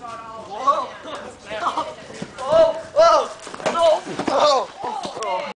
Whoa! Oh! Oh! Oh! No! Oh!